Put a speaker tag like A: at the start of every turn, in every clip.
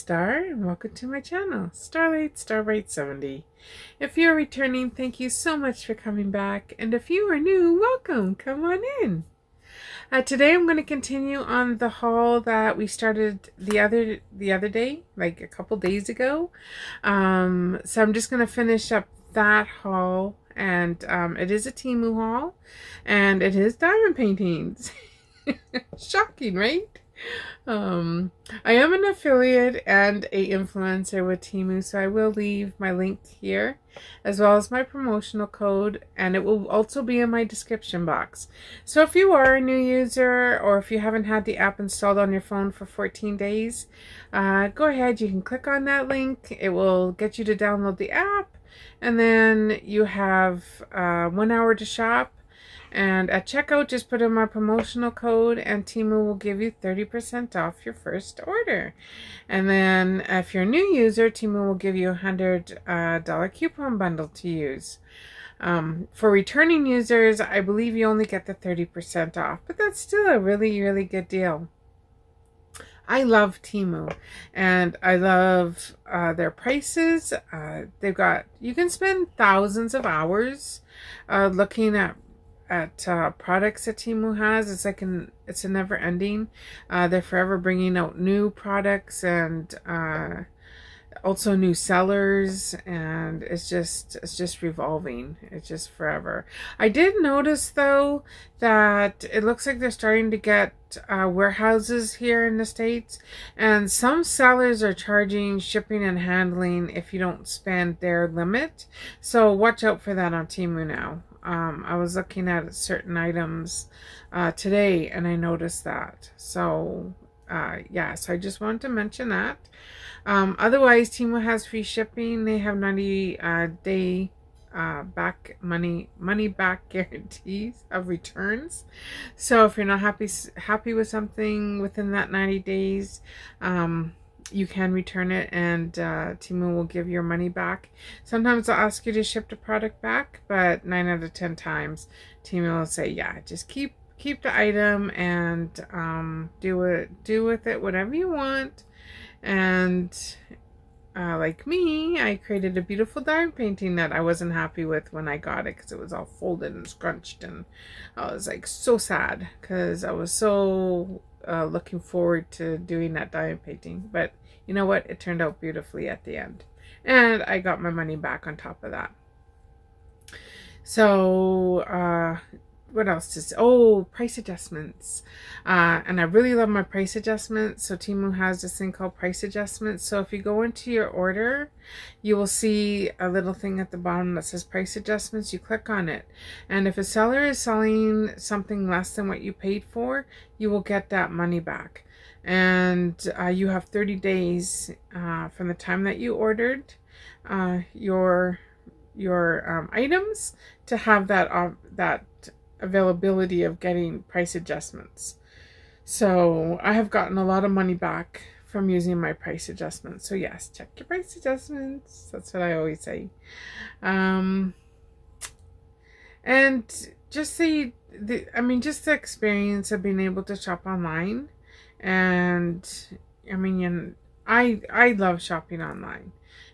A: Star and welcome to my channel, Starlight Starbright 70. If you're returning, thank you so much for coming back. And if you are new, welcome, come on in. Uh, today I'm going to continue on the haul that we started the other the other day, like a couple days ago. Um, so I'm just going to finish up that haul and um, it is a Temu haul and it is diamond paintings. Shocking, right? Um, I am an affiliate and a influencer with Temu, so I will leave my link here as well as my promotional code and it will also be in my description box. So if you are a new user or if you haven't had the app installed on your phone for 14 days, uh, go ahead, you can click on that link. It will get you to download the app and then you have uh, one hour to shop and at checkout, just put in my promotional code and Temu will give you 30% off your first order. And then if you're a new user, Temu will give you a $100 uh, coupon bundle to use. Um, for returning users, I believe you only get the 30% off, but that's still a really, really good deal. I love Temu and I love uh, their prices. Uh, they've got, you can spend thousands of hours uh, looking at at uh, products that Temu has. It's like an it's a never ending. Uh, they're forever bringing out new products and uh, also new sellers, and it's just it's just revolving. It's just forever. I did notice though that it looks like they're starting to get uh, warehouses here in the states, and some sellers are charging shipping and handling if you don't spend their limit. So watch out for that on Temu now. Um, I was looking at certain items uh, today and I noticed that. So, uh, yeah, so I just wanted to mention that. Um, otherwise, Temu has free shipping. They have 90 uh, day uh, back money money back guarantees of returns. So if you're not happy happy with something within that 90 days, um, you can return it and uh, Temu will give your money back. Sometimes they'll ask you to ship the product back, but 9 out of 10 times Temu will say, yeah, just keep keep the item and um, do it do with it whatever you want. And uh, like me, I created a beautiful diamond painting that I wasn't happy with when I got it because it was all folded and scrunched and I was like so sad because I was so uh, looking forward to doing that diamond painting. But you know what? It turned out beautifully at the end. And I got my money back on top of that. So, uh, what else say? Oh, price adjustments. Uh, and I really love my price adjustments. So Temu has this thing called price adjustments. So if you go into your order, you will see a little thing at the bottom that says price adjustments. You click on it. And if a seller is selling something less than what you paid for, you will get that money back. And uh, you have 30 days uh, from the time that you ordered uh, your your um, items to have that uh, that availability of getting price adjustments. So I have gotten a lot of money back from using my price adjustments. So yes, check your price adjustments. That's what I always say. Um, and just the, the, I mean, just the experience of being able to shop online. And I mean, I, I love shopping online.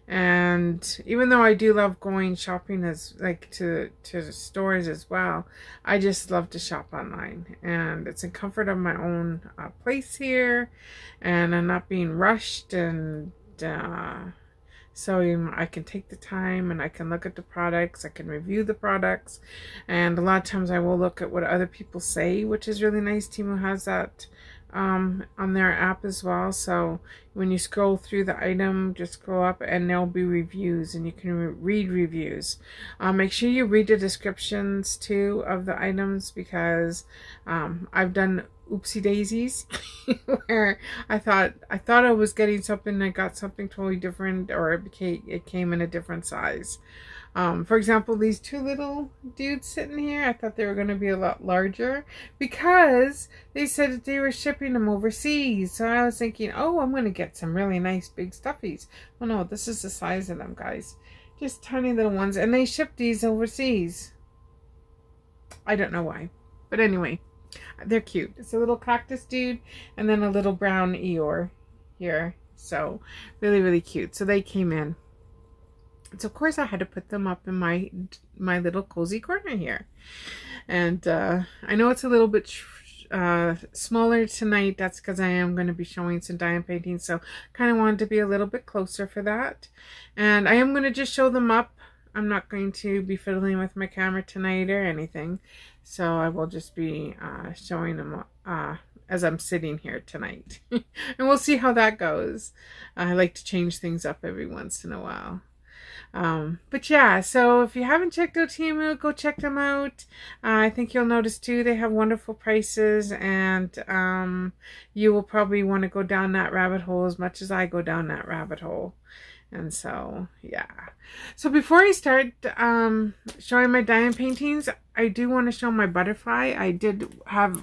A: And even though I do love going shopping as like to to stores as well, I just love to shop online, and it's in comfort of my own uh, place here, and I'm not being rushed, and uh, so I can take the time and I can look at the products, I can review the products, and a lot of times I will look at what other people say, which is really nice. Temu has that um, on their app as well. So when you scroll through the item, just scroll up and there'll be reviews and you can re read reviews. Uh, make sure you read the descriptions too of the items because um, I've done oopsie daisies where I thought I thought I was getting something I got something totally different or it became it came in a different size. Um, for example, these two little dudes sitting here, I thought they were going to be a lot larger because they said that they were shipping them overseas. So I was thinking, oh, I'm going to get some really nice big stuffies. Well, no, this is the size of them, guys. Just tiny little ones. And they ship these overseas. I don't know why. But anyway, they're cute. It's a little cactus dude and then a little brown Eeyore here. So really, really cute. So they came in. So of course I had to put them up in my my little cozy corner here. And uh, I know it's a little bit uh, smaller tonight. That's because I am going to be showing some diamond paintings. So kind of wanted to be a little bit closer for that. And I am going to just show them up. I'm not going to be fiddling with my camera tonight or anything. So I will just be uh, showing them uh, as I'm sitting here tonight. and we'll see how that goes. I like to change things up every once in a while. Um, but yeah, so if you haven't checked out Temu, go check them out. Uh, I think you'll notice too, they have wonderful prices and um, you will probably want to go down that rabbit hole as much as I go down that rabbit hole. And so, yeah. So before I start um, showing my diamond paintings, I do want to show my butterfly. I did have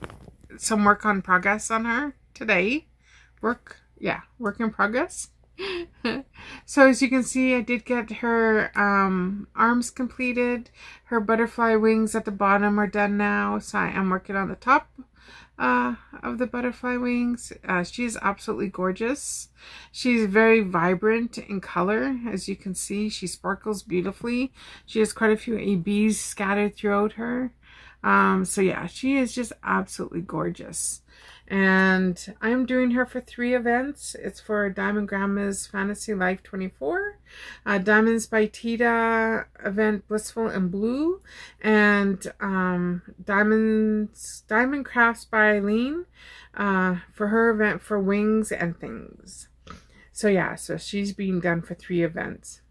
A: some work on progress on her today. Work, yeah, work in progress. So as you can see, I did get her um, arms completed. Her butterfly wings at the bottom are done now. So I am working on the top uh, of the butterfly wings. Uh, she is absolutely gorgeous. She's very vibrant in color. As you can see, she sparkles beautifully. She has quite a few ABs scattered throughout her. Um, so yeah, she is just absolutely gorgeous. And I'm doing her for three events. It's for Diamond Grandma's Fantasy Life 24, uh, Diamonds by Teeda event Blissful and Blue, and um, Diamonds Diamond Crafts by Eileen uh, for her event for Wings and Things. So yeah, so she's being done for three events.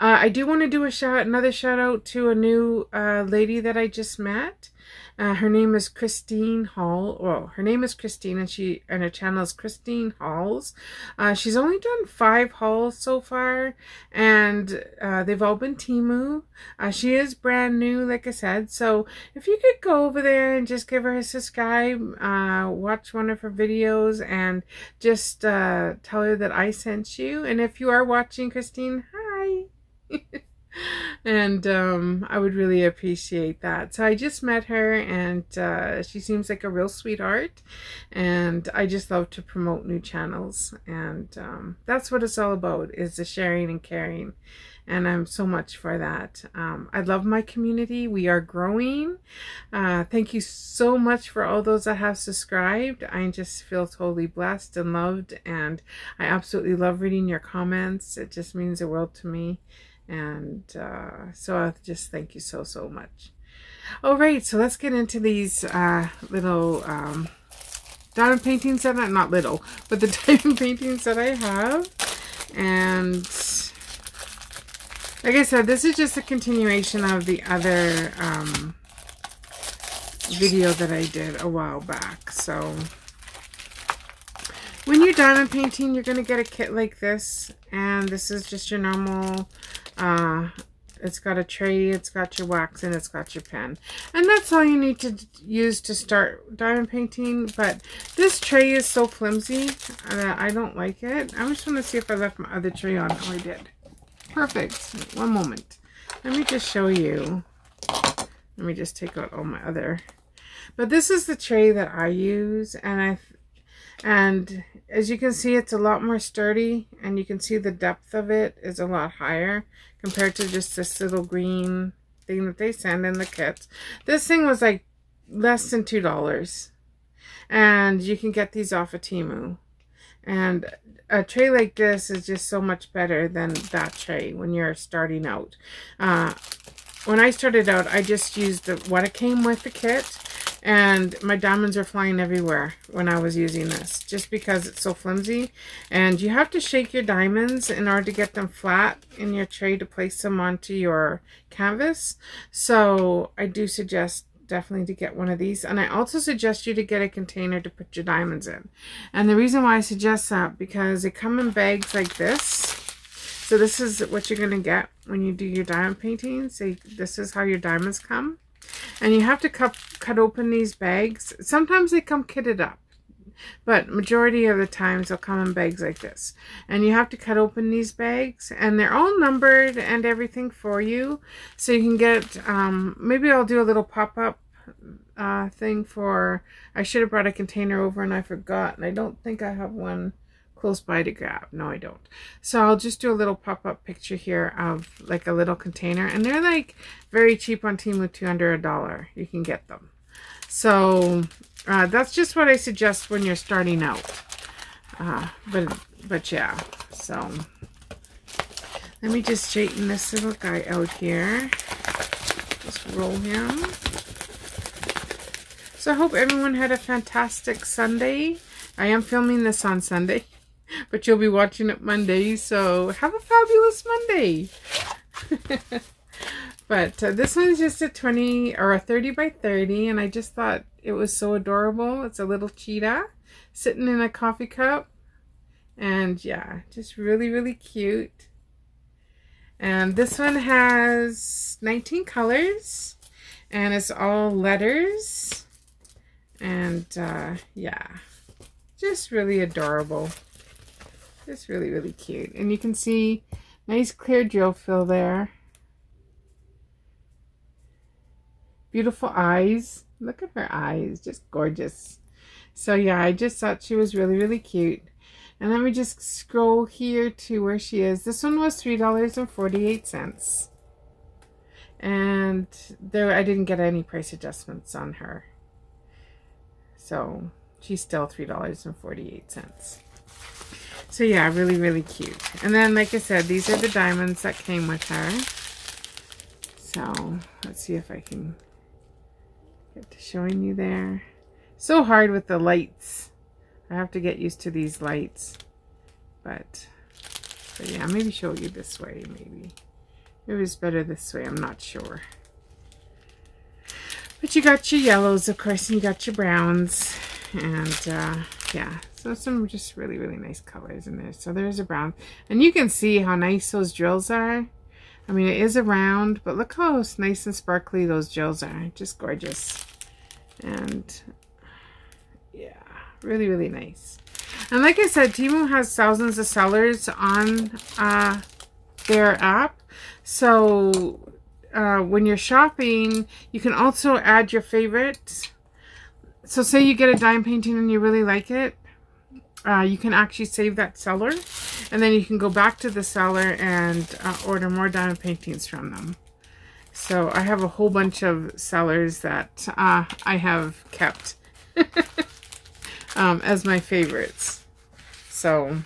A: Uh, I do want to do a shout, another shout out to a new uh, lady that I just met. Uh, her name is Christine Hall. Well, her name is Christine, and she and her channel is Christine Halls. Uh, she's only done five hauls so far, and uh, they've all been Temu. Uh, she is brand new, like I said. So if you could go over there and just give her a subscribe, uh, watch one of her videos, and just uh, tell her that I sent you. And if you are watching, Christine, hi. and um, I would really appreciate that. So I just met her and uh, she seems like a real sweetheart and I just love to promote new channels and um, that's what it's all about is the sharing and caring and I'm so much for that. Um, I love my community. We are growing. Uh, thank you so much for all those that have subscribed. I just feel totally blessed and loved and I absolutely love reading your comments. It just means the world to me. And uh, so I just thank you so, so much. All right, so let's get into these uh, little um, diamond paintings that I, not little, but the diamond paintings that I have. And like I said, this is just a continuation of the other um, video that I did a while back. So when you're diamond painting, you're going to get a kit like this. And this is just your normal uh, it's got a tray, it's got your wax, and it's got your pen. And that's all you need to use to start diamond painting. But this tray is so flimsy that I don't like it. I just want to see if I left my other tray on. Oh, I did. Perfect. One moment. Let me just show you. Let me just take out all my other. But this is the tray that I use. And I and as you can see, it's a lot more sturdy and you can see the depth of it is a lot higher compared to just this little green thing that they send in the kits. This thing was like less than $2 and you can get these off of Temu. And a tray like this is just so much better than that tray when you're starting out. Uh, when I started out, I just used the, what it came with the kit and my diamonds are flying everywhere when I was using this just because it's so flimsy. And you have to shake your diamonds in order to get them flat in your tray to place them onto your canvas. So I do suggest definitely to get one of these. And I also suggest you to get a container to put your diamonds in. And the reason why I suggest that because they come in bags like this. So this is what you're going to get when you do your diamond painting. So this is how your diamonds come and you have to cut, cut open these bags. Sometimes they come kitted up. But majority of the times they'll come in bags like this. And you have to cut open these bags. And they're all numbered and everything for you. So you can get, um, maybe I'll do a little pop-up uh, thing for, I should have brought a container over and I forgot. And I don't think I have one close by to grab. No, I don't. So I'll just do a little pop-up picture here of like a little container. And they're like very cheap on Temu, two under a dollar. You can get them. So uh, that's just what I suggest when you're starting out. Uh, but, but yeah, so let me just straighten this little guy out here. Just roll him. So I hope everyone had a fantastic Sunday. I am filming this on Sunday, but you'll be watching it Monday, so have a fabulous Monday. but uh, this one's just a 20 or a 30 by 30, and I just thought it was so adorable. It's a little cheetah sitting in a coffee cup. And yeah, just really, really cute. And this one has 19 colors and it's all letters. And uh, yeah, just really adorable. Just really, really cute. And you can see nice clear drill fill there. Beautiful eyes. Look at her eyes. Just gorgeous. So yeah, I just thought she was really, really cute. And let me just scroll here to where she is. This one was $3.48. And there I didn't get any price adjustments on her. So she's still $3.48. So yeah, really, really cute. And then, like I said, these are the diamonds that came with her. So let's see if I can get to showing you there. So hard with the lights. I have to get used to these lights. But, but yeah, maybe show you this way, maybe. Maybe it's better this way, I'm not sure. But you got your yellows, of course, and you got your browns. And, uh, yeah, so some just really, really nice colors in there. So there's a brown. And you can see how nice those drills are. I mean, it is a round, but look how nice and sparkly those drills are. Just gorgeous. And yeah, really, really nice. And like I said, Temu has thousands of sellers on uh, their app. So uh, when you're shopping, you can also add your favorites. So say you get a dime painting and you really like it. Uh, you can actually save that seller. And then you can go back to the seller and uh, order more diamond paintings from them. So I have a whole bunch of sellers that uh, I have kept. um, as my favorites. So,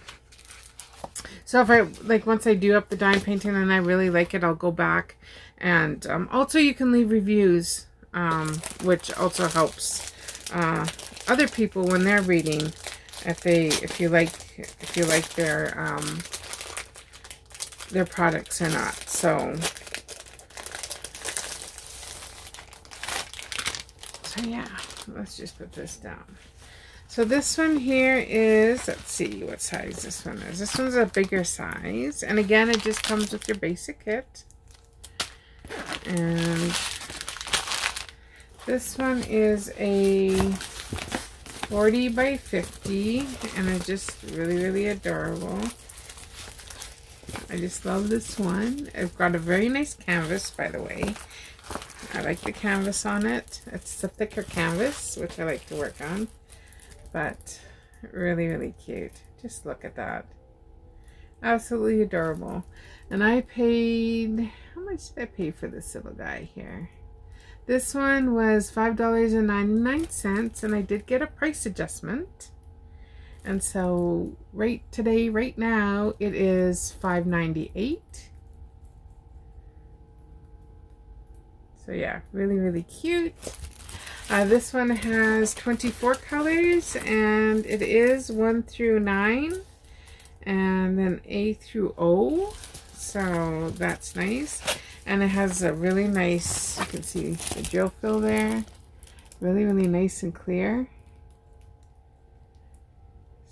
A: so if I, like, once I do up the dime painting and I really like it, I'll go back. And um, also you can leave reviews, um, which also helps uh, other people when they're reading. If they, if you like, if you like their, um, their products or not. So, so yeah, let's just put this down. So this one here is, let's see what size this one is. This one's a bigger size. And again, it just comes with your basic kit. And this one is a 40 by 50. And it's just really, really adorable. I just love this one. I've got a very nice canvas, by the way. I like the canvas on it. It's a thicker canvas, which I like to work on but really, really cute. Just look at that. Absolutely adorable. And I paid, how much did I pay for this little guy here? This one was $5.99 and I did get a price adjustment. And so right today, right now, it is $5.98. So yeah, really, really cute. Uh, this one has 24 colors and it is 1 through 9 and then A through O. So that's nice. And it has a really nice, you can see the drill fill there. Really, really nice and clear.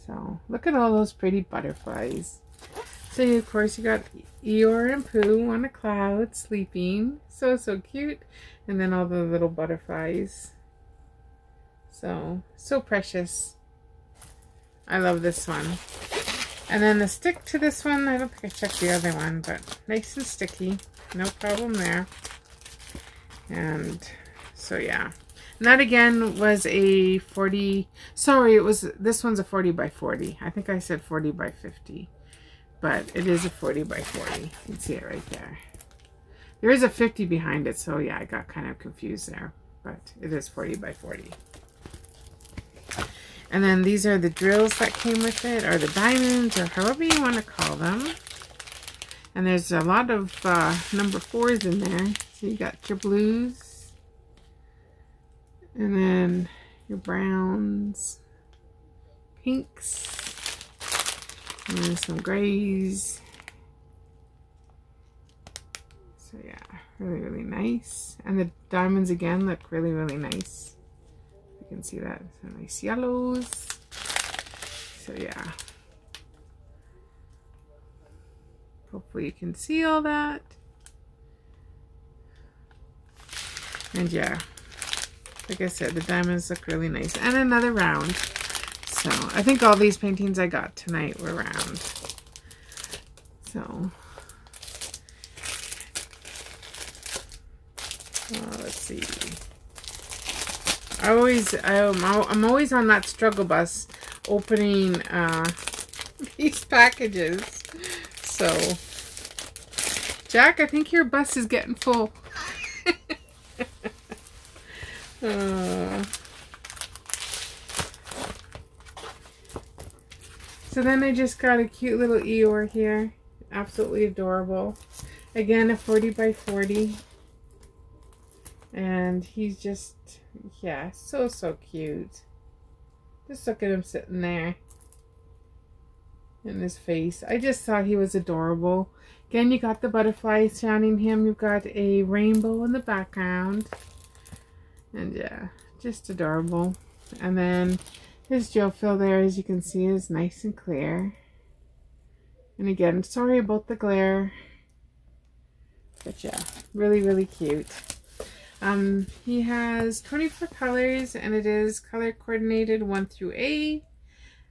A: So look at all those pretty butterflies. So of course you got Eeyore and Pooh on a cloud sleeping. So, so cute. And then all the little butterflies. So, so precious. I love this one. And then the stick to this one, I don't think I checked the other one, but nice and sticky. No problem there. And so, yeah. And that again was a 40, sorry, it was, this one's a 40 by 40. I think I said 40 by 50, but it is a 40 by 40. You can see it right there. There is a 50 behind it, so yeah, I got kind of confused there, but it is 40 by 40. And then these are the drills that came with it, or the diamonds, or however you want to call them. And there's a lot of uh, number fours in there. So you got your blues. And then your browns. Pinks. And some grays. So yeah, really, really nice. And the diamonds again look really, really nice. You can see that. Some nice yellows. So yeah. Hopefully you can see all that. And yeah, like I said, the diamonds look really nice. And another round. So I think all these paintings I got tonight were round. So uh, let's see. I always, I'm, I'm always on that struggle bus opening uh, these packages. So Jack, I think your bus is getting full. uh. So then I just got a cute little Eeyore here. Absolutely adorable. Again, a 40 by 40. And he's just, yeah, so, so cute. Just look at him sitting there in his face. I just thought he was adorable. Again, you got the butterfly surrounding him. You've got a rainbow in the background. And yeah, just adorable. And then his gel fill there, as you can see, is nice and clear. And again, sorry about the glare. But yeah, really, really cute. Um, he has 24 colors and it is color coordinated 1 through A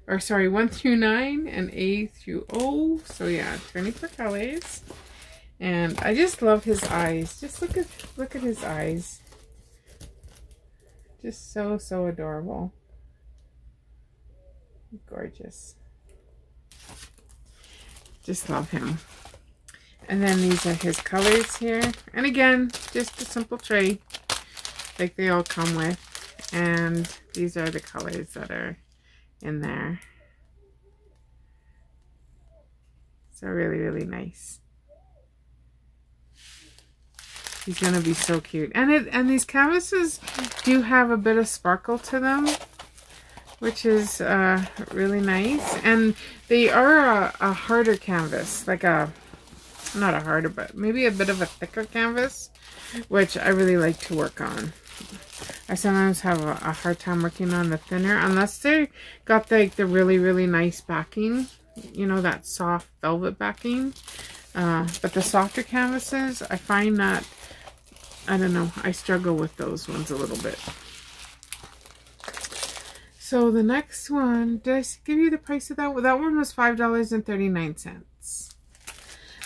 A: or sorry, 1 through 9 and A through O. So yeah, 24 colors. And I just love his eyes. Just look at look at his eyes. Just so, so adorable. Gorgeous. Just love him. And then these are his colors here. And again, just a simple tray like they all come with. And these are the colors that are in there. So really, really nice. He's gonna be so cute. And it and these canvases do have a bit of sparkle to them, which is uh, really nice. And they are a, a harder canvas, like a not a harder, but maybe a bit of a thicker canvas, which I really like to work on. I sometimes have a, a, hard time working on the thinner unless they got the, like the really, really nice backing. You know, that soft velvet backing. Uh, but the softer canvases, I find that, I don't know, I struggle with those ones a little bit. So the next one, did I give you the price of that? Well, that one was $5.39.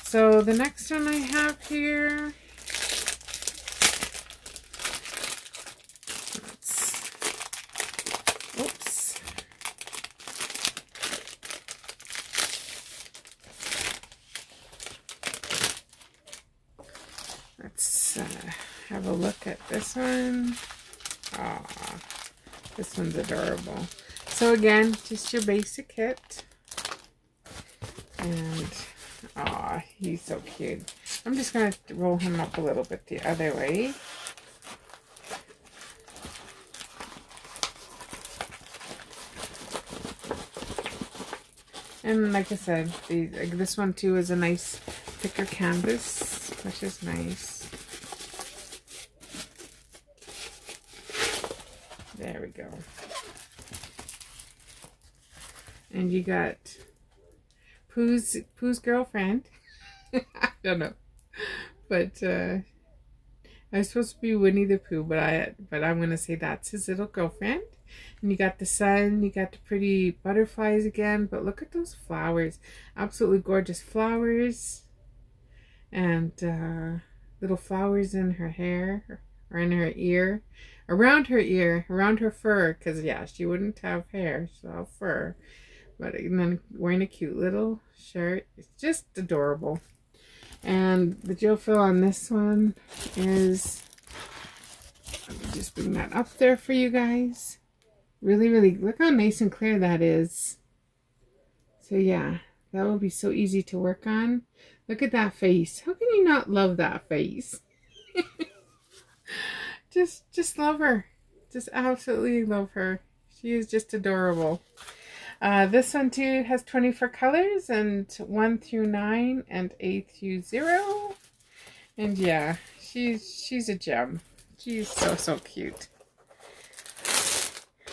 A: So the next one I have here this one. Ah, this one's adorable. So again, just your basic kit. And, ah, he's so cute. I'm just going to roll him up a little bit the other way. And like I said, this one too is a nice thicker canvas, which is nice. There we go. And you got Pooh's, Pooh's girlfriend. I don't know. But uh, I'm supposed to be Winnie the Pooh, but I but I'm gonna say that's his little girlfriend. And you got the sun, you got the pretty butterflies again, but look at those flowers. Absolutely gorgeous flowers. And uh, little flowers in her hair, or in her ear, around her ear, around her fur, because yeah, she wouldn't have hair, have fur. But then wearing a cute little shirt. It's just adorable. And the fill on this one is, let me just bring that up there for you guys. Really, really, look how nice and clear that is. So yeah, that will be so easy to work on. Look at that face. How can you not love that face? just, just love her. Just absolutely love her. She is just adorable. Uh, this one too has 24 colors and 1 through 9 and 8 through 0. And yeah, she's she's a gem. She's so, so cute.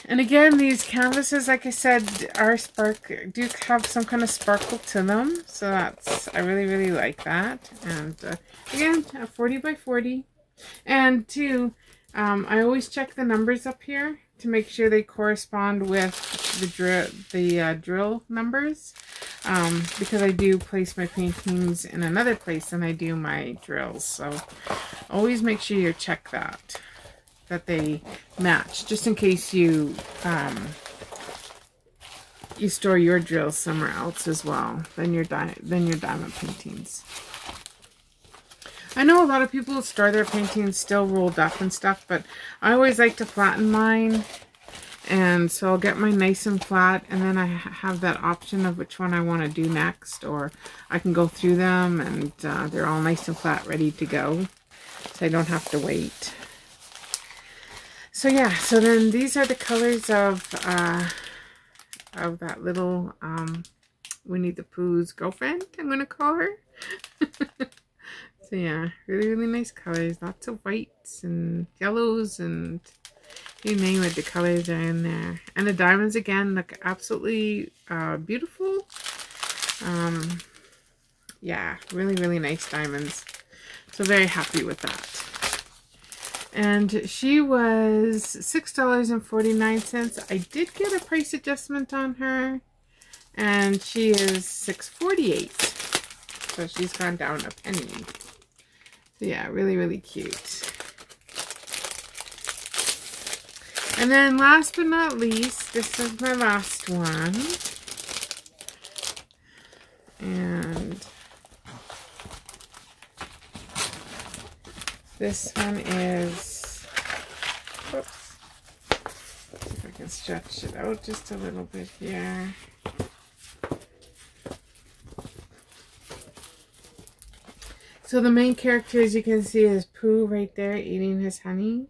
A: And again, these canvases, like I said, are spark do have some kind of sparkle to them. So that's, I really, really like that. And uh, again, 40 by 40. And two, um, I always check the numbers up here to make sure they correspond with the drill, the uh, drill numbers. Um, because I do place my paintings in another place than I do my drills. So always make sure you check that that they match, just in case you um, you store your drills somewhere else as well than your than your diamond paintings. I know a lot of people store their paintings still rolled up and stuff, but I always like to flatten mine. And so I'll get mine nice and flat, and then I have that option of which one I want to do next, or I can go through them, and uh, they're all nice and flat, ready to go, so I don't have to wait. So yeah, so then these are the colors of uh, of that little um, Winnie the Pooh's girlfriend, I'm going to call her. so yeah, really, really nice colors. Lots of whites and yellows and you name it, the colors are in there. And the diamonds, again, look absolutely uh, beautiful. Um, yeah, really, really nice diamonds. So very happy with that. And she was $6.49. I did get a price adjustment on her. And she is $6.48. So she's gone down a penny. Yeah, really, really cute. And then last but not least, this is my last one. And This one is, whoops, Let's see if I can stretch it out just a little bit here. So the main character, as you can see, is Pooh right there eating his honey.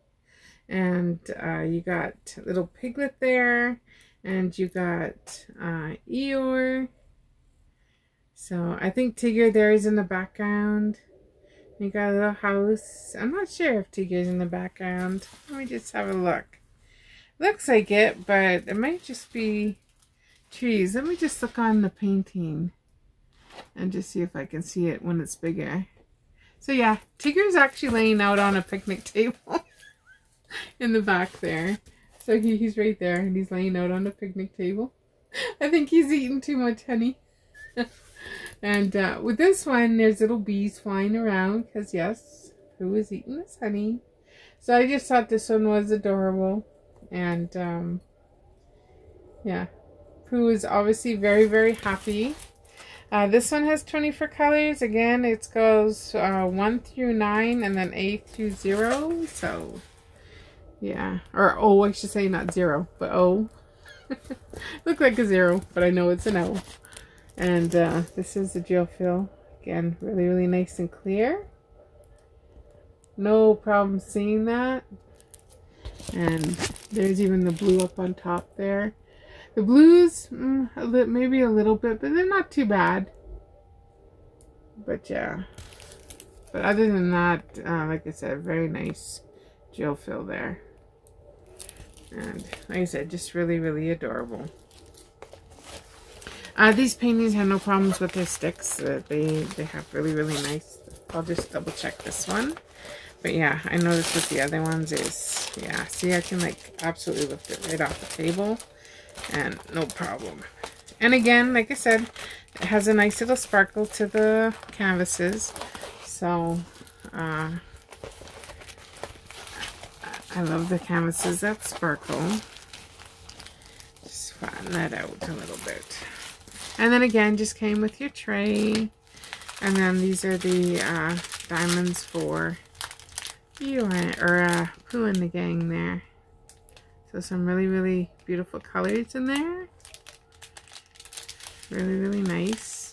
A: And uh, you got little Piglet there. And you got uh, Eeyore. So I think Tigger there is in the background. You got a little house. I'm not sure if Tigger's in the background. Let me just have a look. Looks like it, but it might just be trees. Let me just look on the painting and just see if I can see it when it's bigger. So yeah, Tigger's actually laying out on a picnic table in the back there. So he, he's right there and he's laying out on a picnic table. I think he's eating too much honey. And uh, with this one, there's little bees flying around because, yes, who is eating this honey? So I just thought this one was adorable. And, um, yeah, Pooh is obviously very, very happy. Uh, this one has 24 colors. Again, it goes uh, 1 through 9 and then 8 through 0. So, yeah. Or O, I should say, not 0, but O. Look like a 0, but I know it's an O. And uh, this is the gel fill. Again, really, really nice and clear. No problem seeing that. And there's even the blue up on top there. The blues, mm, a li maybe a little bit, but they're not too bad. But yeah. But other than that, uh, like I said, very nice gel fill there. And like I said, just really, really adorable. Uh, these paintings have no problems with their sticks. Uh, they, they have really, really nice. I'll just double check this one. But yeah, I noticed with the other ones is, yeah, see I can like absolutely lift it right off the table and no problem. And again, like I said, it has a nice little sparkle to the canvases. So, uh, I love the canvases that sparkle. Just flatten that out a little bit. And then again, just came with your tray. And then these are the uh, diamonds for you and, or uh, Pooh and the gang there. So some really, really beautiful colors in there. Really, really nice.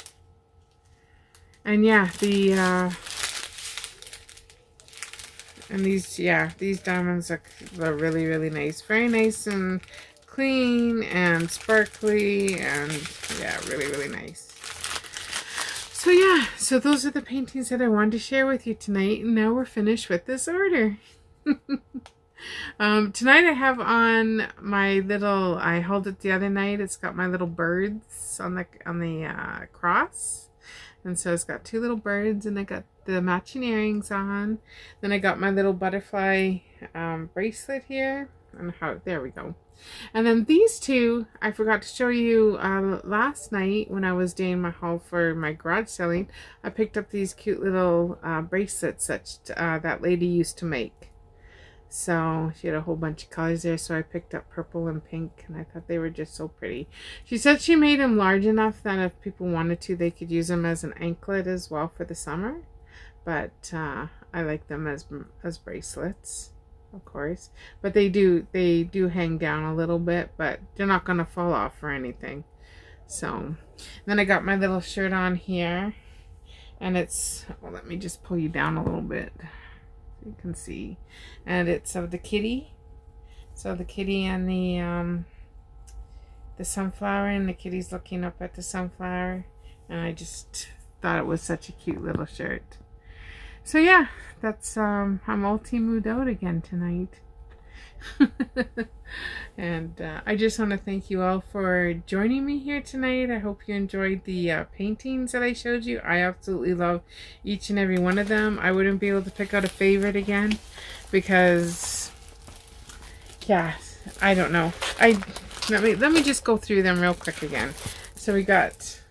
A: And yeah, the, uh, and these, yeah, these diamonds are, are really, really nice. Very nice and clean and sparkly and yeah, really, really nice. So yeah, so those are the paintings that I wanted to share with you tonight. And now we're finished with this order. um, tonight I have on my little, I held it the other night. It's got my little birds on the, on the uh, cross. And so it's got two little birds and I got the matching earrings on. Then I got my little butterfly um, bracelet here. And how, there we go. And then these two, I forgot to show you uh, last night when I was doing my haul for my garage selling. I picked up these cute little uh, bracelets that uh, that lady used to make. So she had a whole bunch of colors there. So I picked up purple and pink and I thought they were just so pretty. She said she made them large enough that if people wanted to, they could use them as an anklet as well for the summer. But uh, I like them as, as bracelets, of course. But they do, they do hang down a little bit, but they're not going to fall off or anything. So then I got my little shirt on here and it's, well, let me just pull you down a little bit you can see. And it's of the kitty so the kitty and the um the sunflower and the kitty's looking up at the sunflower. And I just thought it was such a cute little shirt. So yeah that's um I'm multi-mood out again tonight and uh, I just want to thank you all for joining me here tonight. I hope you enjoyed the uh, paintings that I showed you. I absolutely love each and every one of them. I wouldn't be able to pick out a favorite again because, yeah, I don't know. I let me let me just go through them real quick again. So we got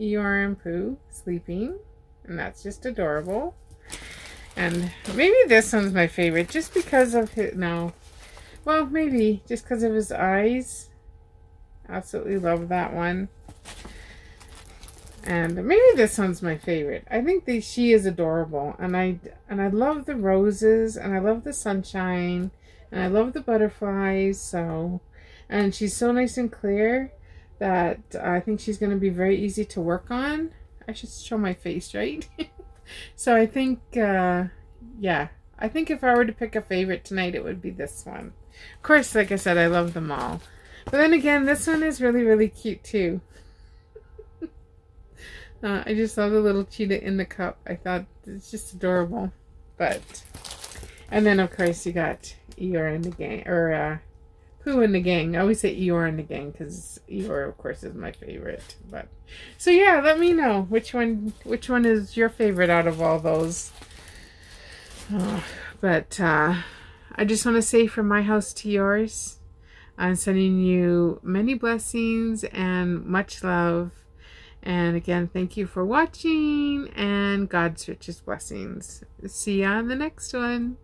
A: Eeyore and Pooh sleeping, and that's just adorable. And maybe this one's my favorite just because of his, no, well, maybe just because of his eyes. Absolutely love that one. And maybe this one's my favorite. I think she is adorable. And I, and I love the roses. And I love the sunshine. And I love the butterflies. So, and she's so nice and clear that I think she's going to be very easy to work on. I should show my face, right? so I think, uh, yeah, I think if I were to pick a favorite tonight, it would be this one. Of course, like I said, I love them all. But then again, this one is really, really cute too. uh, I just saw the little cheetah in the cup. I thought it's just adorable. But, and then of course you got Eeyore in the gang, or uh, Pooh and the gang. I always say Eeyore in the gang because Eeyore, of course, is my favorite. But, so yeah, let me know which one, which one is your favorite out of all those. Oh, but, uh, I just want to say from my house to yours, I'm sending you many blessings and much love. And again, thank you for watching and God's richest blessings. See you on the next one.